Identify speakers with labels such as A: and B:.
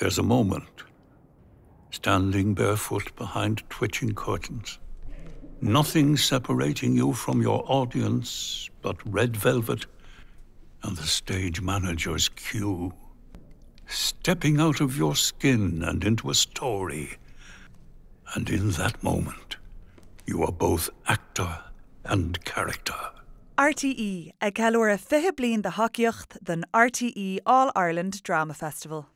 A: There's a moment, standing barefoot behind twitching curtains. Nothing separating you from your audience but red velvet and the stage manager's cue. Stepping out of your skin and into a story. And in that moment, you are both actor and character.
B: RTE a a fithe blion the haceocht than RTE All Ireland Drama Festival.